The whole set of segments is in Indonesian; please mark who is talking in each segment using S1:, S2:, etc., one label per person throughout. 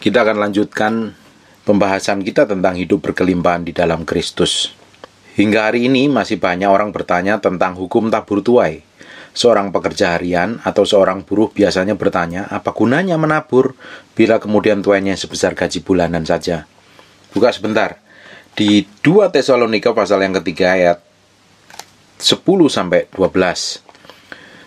S1: Kita akan lanjutkan pembahasan kita tentang hidup berkelimpahan di dalam Kristus. Hingga hari ini masih banyak orang bertanya tentang hukum tabur tuai. Seorang pekerja harian atau seorang buruh biasanya bertanya, apa gunanya menabur bila kemudian tuainya sebesar gaji bulanan saja? Buka sebentar. Di 2 Tesalonika pasal yang ketiga ayat 10 sampai 12.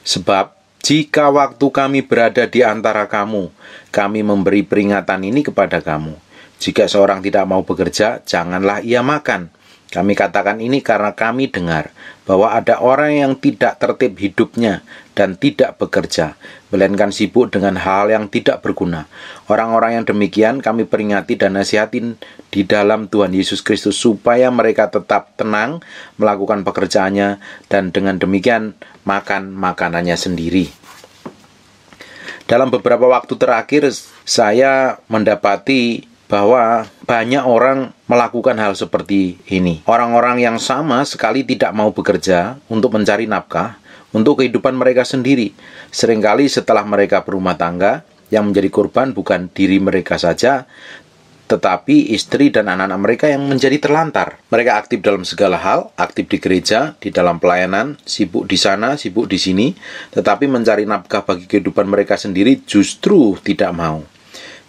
S1: Sebab jika waktu kami berada di antara kamu, kami memberi peringatan ini kepada kamu. Jika seorang tidak mau bekerja, janganlah ia makan. Kami katakan ini karena kami dengar bahwa ada orang yang tidak tertib hidupnya dan tidak bekerja, melainkan sibuk dengan hal yang tidak berguna. Orang-orang yang demikian kami peringati dan nasihatin di dalam Tuhan Yesus Kristus supaya mereka tetap tenang melakukan pekerjaannya dan dengan demikian makan makanannya sendiri. Dalam beberapa waktu terakhir, saya mendapati bahwa banyak orang melakukan hal seperti ini. Orang-orang yang sama sekali tidak mau bekerja untuk mencari nafkah untuk kehidupan mereka sendiri. Seringkali setelah mereka berumah tangga, yang menjadi korban bukan diri mereka saja, tetapi istri dan anak-anak mereka yang menjadi terlantar. Mereka aktif dalam segala hal, aktif di gereja, di dalam pelayanan, sibuk di sana, sibuk di sini, tetapi mencari nafkah bagi kehidupan mereka sendiri justru tidak mau.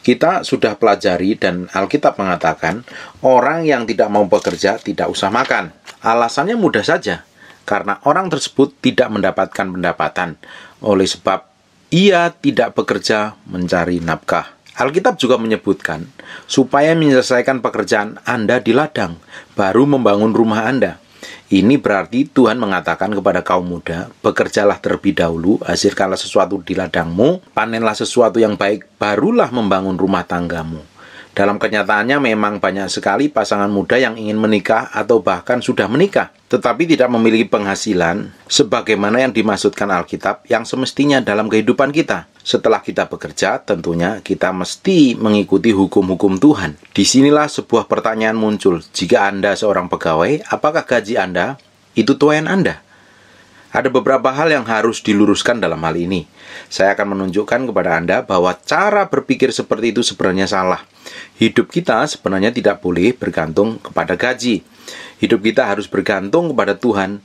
S1: Kita sudah pelajari dan Alkitab mengatakan orang yang tidak mau bekerja tidak usah makan. Alasannya mudah saja, karena orang tersebut tidak mendapatkan pendapatan oleh sebab ia tidak bekerja mencari nafkah. Alkitab juga menyebutkan, supaya menyelesaikan pekerjaan Anda di ladang, baru membangun rumah Anda. Ini berarti Tuhan mengatakan kepada kaum muda, bekerjalah terlebih dahulu, hasilkanlah sesuatu di ladangmu, panenlah sesuatu yang baik, barulah membangun rumah tanggamu. Dalam kenyataannya memang banyak sekali pasangan muda yang ingin menikah atau bahkan sudah menikah, tetapi tidak memiliki penghasilan sebagaimana yang dimaksudkan Alkitab yang semestinya dalam kehidupan kita. Setelah kita bekerja, tentunya kita mesti mengikuti hukum-hukum Tuhan. Di sinilah sebuah pertanyaan muncul. Jika Anda seorang pegawai, apakah gaji Anda itu tuan Anda? Ada beberapa hal yang harus diluruskan dalam hal ini. Saya akan menunjukkan kepada Anda bahwa cara berpikir seperti itu sebenarnya salah. Hidup kita sebenarnya tidak boleh bergantung kepada gaji. Hidup kita harus bergantung kepada Tuhan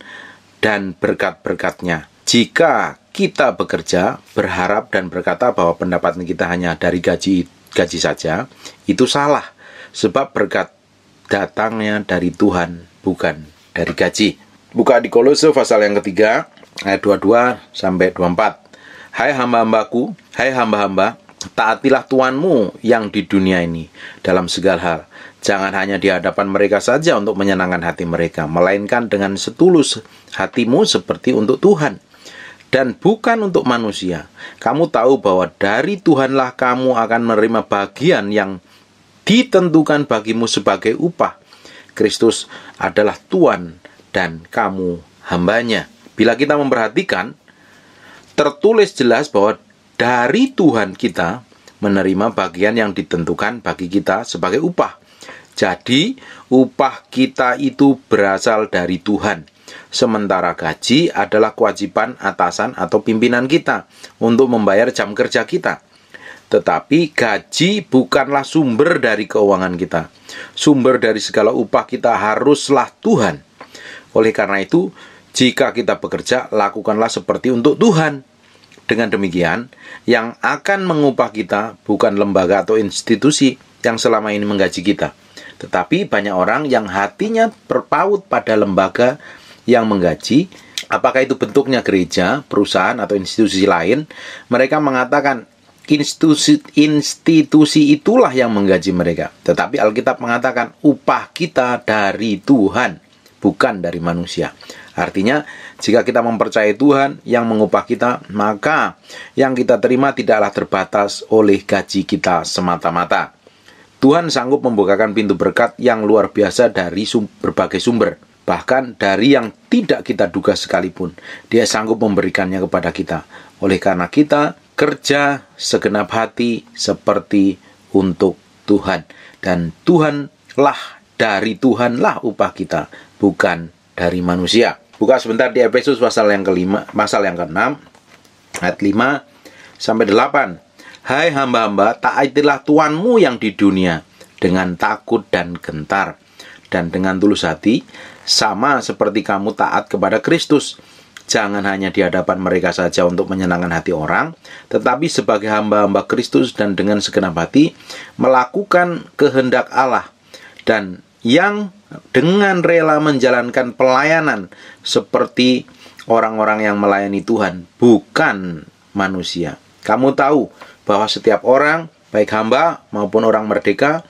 S1: dan berkat-berkatnya. Jika kita bekerja, berharap dan berkata bahwa pendapatan kita hanya dari gaji gaji saja, itu salah. Sebab berkat datangnya dari Tuhan, bukan dari gaji. Buka di Kolose pasal yang ketiga ayat 22 sampai 24. Hai hamba-hambaku, hai hamba-hamba, taatilah Tuhanmu yang di dunia ini dalam segala hal. Jangan hanya di hadapan mereka saja untuk menyenangkan hati mereka, melainkan dengan setulus hatimu seperti untuk Tuhan dan bukan untuk manusia. Kamu tahu bahwa dari Tuhanlah kamu akan menerima bagian yang ditentukan bagimu sebagai upah. Kristus adalah Tuhan dan kamu hambanya. Bila kita memperhatikan, tertulis jelas bahwa dari Tuhan kita menerima bagian yang ditentukan bagi kita sebagai upah. Jadi, upah kita itu berasal dari Tuhan. Sementara gaji adalah kewajiban atasan atau pimpinan kita untuk membayar jam kerja kita. Tetapi gaji bukanlah sumber dari keuangan kita. Sumber dari segala upah kita haruslah Tuhan. Oleh karena itu, jika kita bekerja, lakukanlah seperti untuk Tuhan. Dengan demikian, yang akan mengupah kita bukan lembaga atau institusi yang selama ini menggaji kita, tetapi banyak orang yang hatinya berpaut pada lembaga yang menggaji, apakah itu bentuknya gereja, perusahaan, atau institusi lain, mereka mengatakan institusi institusi itulah yang menggaji mereka. Tetapi Alkitab mengatakan upah kita dari Tuhan bukan dari manusia. Artinya, jika kita mempercayai Tuhan yang mengupah kita, maka yang kita terima tidaklah terbatas oleh gaji kita semata-mata. Tuhan sanggup membukakan pintu berkat yang luar biasa dari sum berbagai sumber, bahkan dari yang tidak kita duga sekalipun. Dia sanggup memberikannya kepada kita. Oleh karena kita kerja segenap hati seperti untuk Tuhan, dan Tuhanlah dari Tuhanlah upah kita bukan dari manusia. Buka sebentar di Efesus pasal yang kelima, pasal yang keenam, ayat 5 sampai 8. Hai hamba-hamba, taatilah Tuanmu yang di dunia dengan takut dan gentar dan dengan tulus hati, sama seperti kamu taat kepada Kristus. Jangan hanya di hadapan mereka saja untuk menyenangkan hati orang, tetapi sebagai hamba-hamba Kristus dan dengan segenap hati melakukan kehendak Allah dan yang dengan rela menjalankan pelayanan seperti orang-orang yang melayani Tuhan, bukan manusia. Kamu tahu bahwa setiap orang, baik hamba maupun orang merdeka,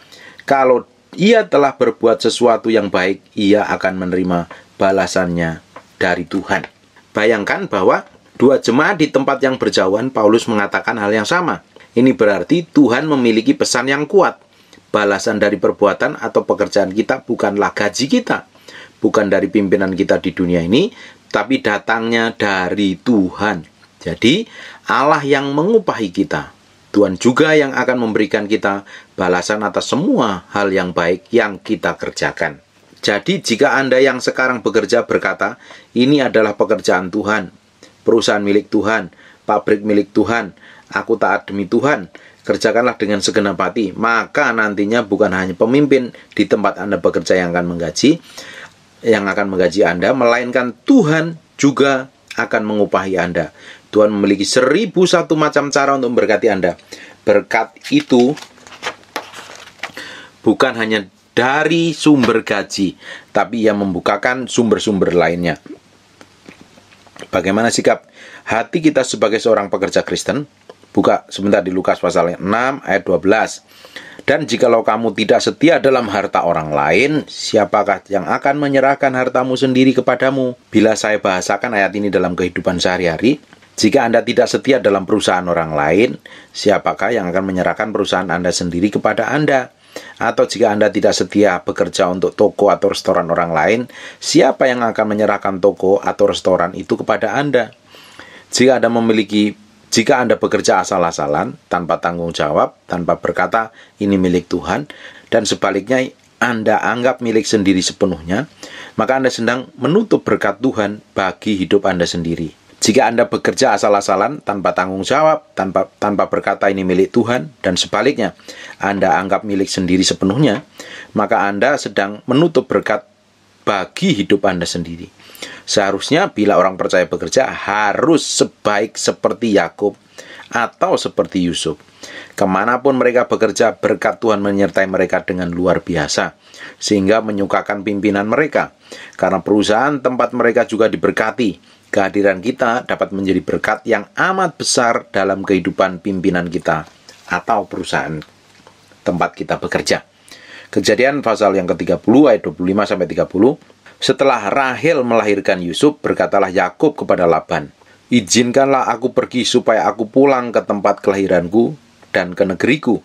S1: kalau ia telah berbuat sesuatu yang baik, ia akan menerima balasannya dari Tuhan. Bayangkan bahwa dua jemaat di tempat yang berjauhan, Paulus mengatakan hal yang sama. Ini berarti Tuhan memiliki pesan yang kuat. Balasan dari perbuatan atau pekerjaan kita bukanlah gaji kita, bukan dari pimpinan kita di dunia ini, tapi datangnya dari Tuhan. Jadi, Allah yang mengupahi kita, Tuhan juga yang akan memberikan kita balasan atas semua hal yang baik yang kita kerjakan. Jadi, jika Anda yang sekarang bekerja berkata, "Ini adalah pekerjaan Tuhan, perusahaan milik Tuhan, pabrik milik Tuhan, aku taat demi Tuhan," kerjakanlah dengan segenap hati, maka nantinya bukan hanya pemimpin di tempat Anda bekerja yang akan menggaji, yang akan menggaji Anda, melainkan Tuhan juga akan mengupahi Anda. Tuhan memiliki seribu satu macam cara untuk memberkati Anda. Berkat itu bukan hanya dari sumber gaji, tapi ia membukakan sumber-sumber lainnya. Bagaimana sikap hati kita sebagai seorang pekerja Kristen? Buka sebentar di Lukas pasal 6 ayat 12. Dan jikalau kamu tidak setia dalam harta orang lain, siapakah yang akan menyerahkan hartamu sendiri kepadamu? Bila saya bahasakan ayat ini dalam kehidupan sehari-hari, jika Anda tidak setia dalam perusahaan orang lain, siapakah yang akan menyerahkan perusahaan Anda sendiri kepada Anda? Atau jika Anda tidak setia bekerja untuk toko atau restoran orang lain, siapa yang akan menyerahkan toko atau restoran itu kepada Anda? Jika Anda memiliki jika Anda bekerja asal-asalan, tanpa tanggung jawab, tanpa berkata ini milik Tuhan, dan sebaliknya Anda anggap milik sendiri sepenuhnya, maka Anda sedang menutup berkat Tuhan bagi hidup Anda sendiri. Jika Anda bekerja asal-asalan tanpa tanggung jawab, tanpa tanpa berkata ini milik Tuhan dan sebaliknya, Anda anggap milik sendiri sepenuhnya, maka Anda sedang menutup berkat bagi hidup Anda sendiri. Seharusnya bila orang percaya bekerja harus sebaik seperti Yakub atau seperti Yusuf. Ke mana pun mereka bekerja, berkat Tuhan menyertai mereka dengan luar biasa, sehingga menyukakan pimpinan mereka. Karena perusahaan tempat mereka juga diberkati, kehadiran kita dapat menjadi berkat yang amat besar dalam kehidupan pimpinan kita atau perusahaan tempat kita bekerja. Kejadian pasal yang ke-30 ayat 25 sampai 30. Setelah Rahel melahirkan Yusuf, berkatalah Yakub kepada Laban, "Izinkanlah aku pergi supaya aku pulang ke tempat kelahiranku dan ke negeriku.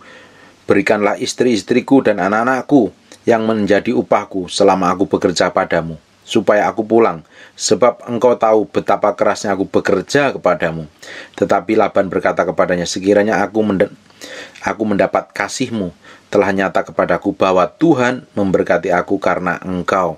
S1: Berikanlah istri-istriku dan anak-anakku yang menjadi upahku selama aku bekerja padamu." Supaya aku pulang, sebab engkau tahu betapa kerasnya aku bekerja kepadamu. Tetapi Laban berkata kepadanya, sekiranya aku mend aku mendapat kasihmu, telah nyata kepadaku bahwa Tuhan memberkati aku karena engkau.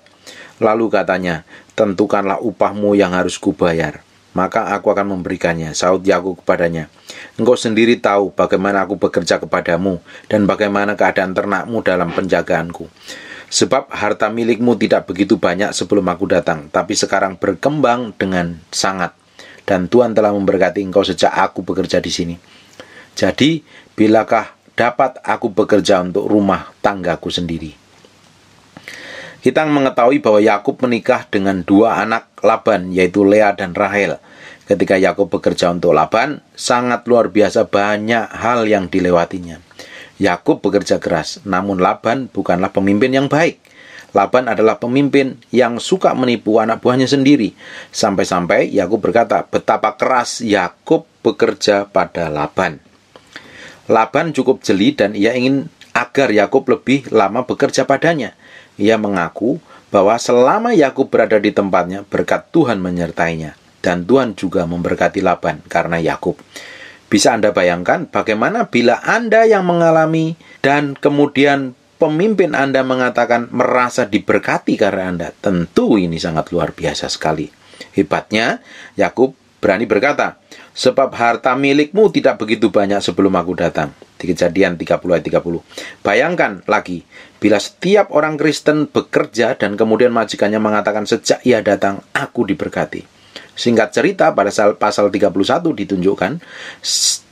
S1: Lalu katanya, tentukanlah upahmu yang harus kubayar. Maka aku akan memberikannya. Saud Yakub kepadanya, Engkau sendiri tahu bagaimana aku bekerja kepadamu dan bagaimana keadaan ternakmu dalam penjagaanku. Sebab harta milikmu tidak begitu banyak sebelum aku datang, tapi sekarang berkembang dengan sangat. Dan Tuhan telah memberkati engkau sejak aku bekerja di sini. Jadi, bilakah dapat aku bekerja untuk rumah tanggaku sendiri? Kita mengetahui bahwa Yakub menikah dengan dua anak Laban, yaitu Lea dan Rahel. Ketika Yakub bekerja untuk Laban, sangat luar biasa banyak hal yang dilewatinya. Yakub bekerja keras, namun Laban bukanlah pemimpin yang baik. Laban adalah pemimpin yang suka menipu anak buahnya sendiri. Sampai-sampai Yakub berkata, betapa keras Yakub bekerja pada Laban. Laban cukup jeli dan ia ingin agar Yakub lebih lama bekerja padanya. Ia mengaku bahwa selama Yakub berada di tempatnya, berkat Tuhan menyertainya. Dan Tuhan juga memberkati Laban karena Yakub. Bisa Anda bayangkan bagaimana bila Anda yang mengalami dan kemudian pemimpin Anda mengatakan merasa diberkati karena Anda. Tentu ini sangat luar biasa sekali. Hebatnya, Yakub berani berkata, Sebab harta milikmu tidak begitu banyak sebelum aku datang. Di kejadian 30 ayat 30. Bayangkan lagi, bila setiap orang Kristen bekerja dan kemudian majikannya mengatakan sejak ia datang, aku diberkati. Singkat cerita, pada pasal 31 ditunjukkan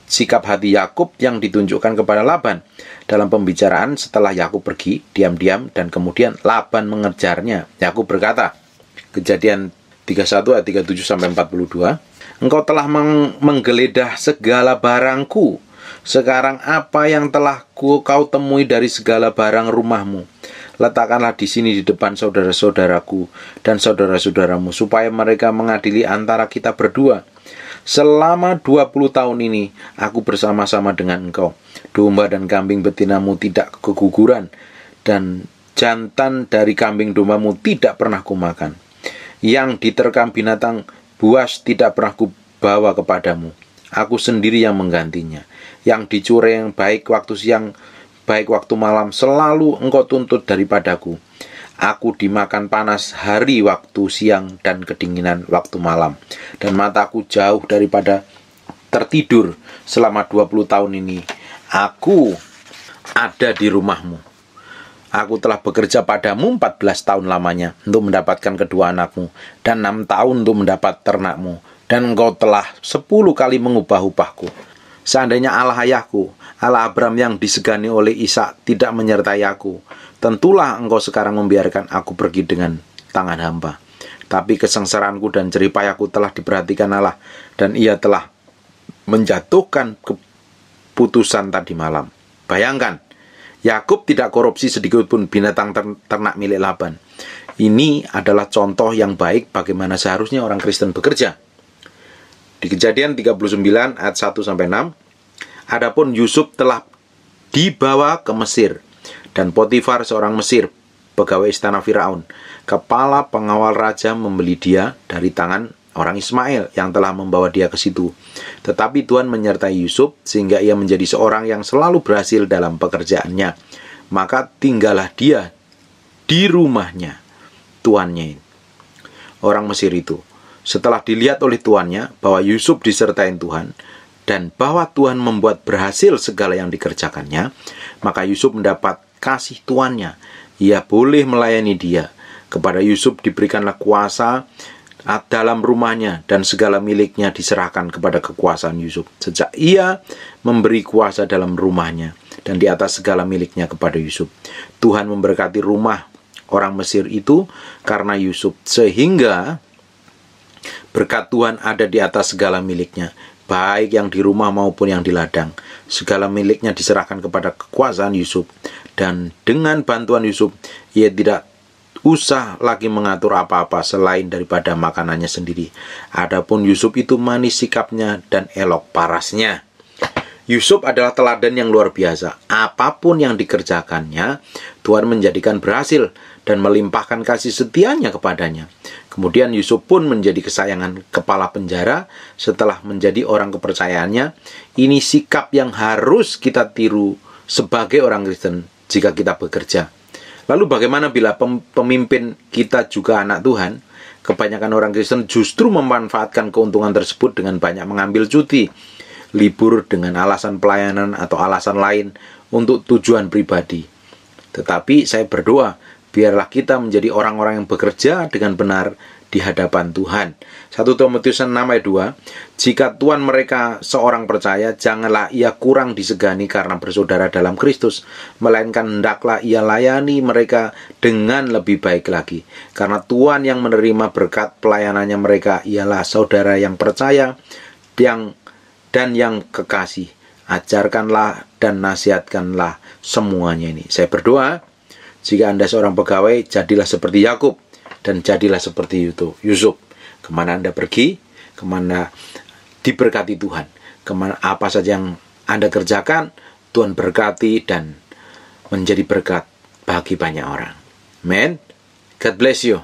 S1: sikap hati Yakub yang ditunjukkan kepada Laban. Dalam pembicaraan setelah Yakub pergi, diam-diam dan kemudian Laban mengejarnya. Yakub berkata, kejadian 31 ayat 37 sampai 42, Engkau telah meng menggeledah segala barangku. Sekarang apa yang telah ku, kau temui dari segala barang rumahmu? Letakkanlah di sini di depan saudara-saudaraku dan saudara-saudaramu supaya mereka mengadili antara kita berdua. Selama 20 tahun ini aku bersama-sama dengan engkau. Domba dan kambing betinamu tidak keguguran dan jantan dari kambing dombamu tidak pernah kumakan. Yang diterkam binatang buas tidak pernah kubawa kepadamu. Aku sendiri yang menggantinya. Yang dicuri yang baik waktu siang, baik waktu malam, selalu engkau tuntut daripadaku. Aku dimakan panas hari waktu siang dan kedinginan waktu malam. Dan mataku jauh daripada tertidur selama 20 tahun ini. Aku ada di rumahmu. Aku telah bekerja padamu 14 tahun lamanya untuk mendapatkan kedua anakmu dan enam tahun untuk mendapat ternakmu dan engkau telah sepuluh kali mengubah upahku. Seandainya Allah ayahku, Allah Abraham yang disegani oleh Ishak tidak menyertai aku, tentulah engkau sekarang membiarkan aku pergi dengan tangan hamba. Tapi kesengsaraanku dan jeripayahku telah diperhatikan Allah dan ia telah menjatuhkan keputusan tadi malam. Bayangkan, Yakub tidak korupsi sedikit pun binatang ternak milik Laban. Ini adalah contoh yang baik bagaimana seharusnya orang Kristen bekerja. Di Kejadian 39 ayat 1 sampai 6, adapun Yusuf telah dibawa ke Mesir dan Potifar seorang Mesir, pegawai istana Firaun, kepala pengawal raja membeli dia dari tangan orang Ismail yang telah membawa dia ke situ. Tetapi Tuhan menyertai Yusuf sehingga ia menjadi seorang yang selalu berhasil dalam pekerjaannya. Maka tinggallah dia di rumahnya tuannya. Orang Mesir itu setelah dilihat oleh tuannya bahwa Yusuf disertai Tuhan dan bahwa Tuhan membuat berhasil segala yang dikerjakannya, maka Yusuf mendapat kasih tuannya. Ia boleh melayani dia. Kepada Yusuf diberikanlah kuasa dalam rumahnya dan segala miliknya diserahkan kepada kekuasaan Yusuf. Sejak ia memberi kuasa dalam rumahnya dan di atas segala miliknya kepada Yusuf. Tuhan memberkati rumah orang Mesir itu karena Yusuf sehingga berkat Tuhan ada di atas segala miliknya baik yang di rumah maupun yang di ladang. Segala miliknya diserahkan kepada kekuasaan Yusuf dan dengan bantuan Yusuf ia tidak usah lagi mengatur apa-apa selain daripada makanannya sendiri. Adapun Yusuf itu manis sikapnya dan elok parasnya. Yusuf adalah teladan yang luar biasa. Apa pun yang dikerjakannya, Tuhan menjadikan berhasil dan melimpahkan kasih setianya kepadanya. Kemudian Yusuf pun menjadi kesayangan kepala penjara setelah menjadi orang kepercayaannya. Ini sikap yang harus kita tiru sebagai orang Kristen jika kita bekerja. Lalu bagaimana bila pemimpin kita juga anak Tuhan? Kebanyakan orang Kristen justru memanfaatkan keuntungan tersebut dengan banyak mengambil cuti, libur dengan alasan pelayanan atau alasan lain untuk tujuan pribadi. Tetapi saya berdoa, biarlah kita menjadi orang-orang yang bekerja dengan benar di hadapan Tuhan. 1 Timotius 6 ayat 2, jika Tuhan mereka seorang percaya, janganlah ia kurang disegani karena bersaudara dalam Kristus, melainkan hendaklah ia layani mereka dengan lebih baik lagi. Karena Tuhan yang menerima berkat pelayanannya mereka ialah saudara yang percaya yang dan yang kekasih. Ajarkanlah dan nasihatkanlah semuanya ini. Saya berdoa, jika Anda seorang pegawai, jadilah seperti Yakub dan jadilah seperti Yusuf ke mana anda pergi ke mana diberkati Tuhan ke mana apa saja yang anda kerjakan Tuhan berkati dan menjadi berkat bagi banyak orang. Amen. God bless you.